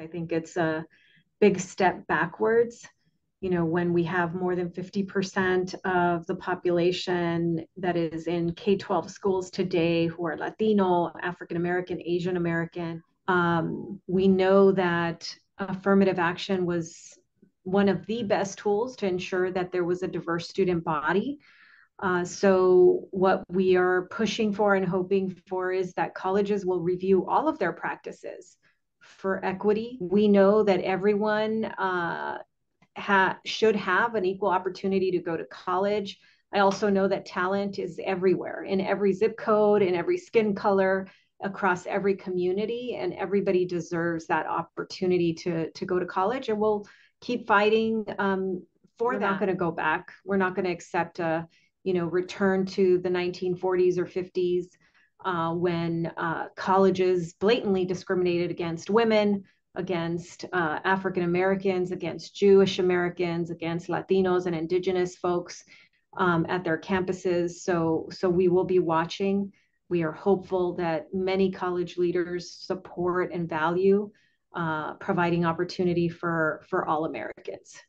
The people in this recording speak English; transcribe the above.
I think it's a big step backwards. You know, when we have more than 50% of the population that is in K 12 schools today who are Latino, African American, Asian American, um, we know that affirmative action was one of the best tools to ensure that there was a diverse student body. Uh, so, what we are pushing for and hoping for is that colleges will review all of their practices for equity. We know that everyone uh, ha- should have an equal opportunity to go to college. I also know that talent is everywhere in every zip code, in every skin color, across every community, and everybody deserves that opportunity to, to go to college. And we'll keep fighting um, for We're that. Not going to go back. We're not going to accept a you know return to the 1940s or 50s uh, when uh, colleges blatantly discriminated against women, against uh, African Americans, against Jewish Americans, against Latinos and Indigenous folks um, at their campuses. So, so we will be watching. We are hopeful that many college leaders support and value uh, providing opportunity for for all Americans.